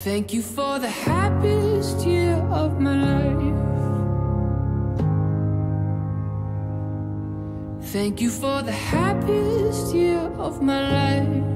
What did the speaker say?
Thank you for the happiest year of my life. Thank you for the happiest year of my life.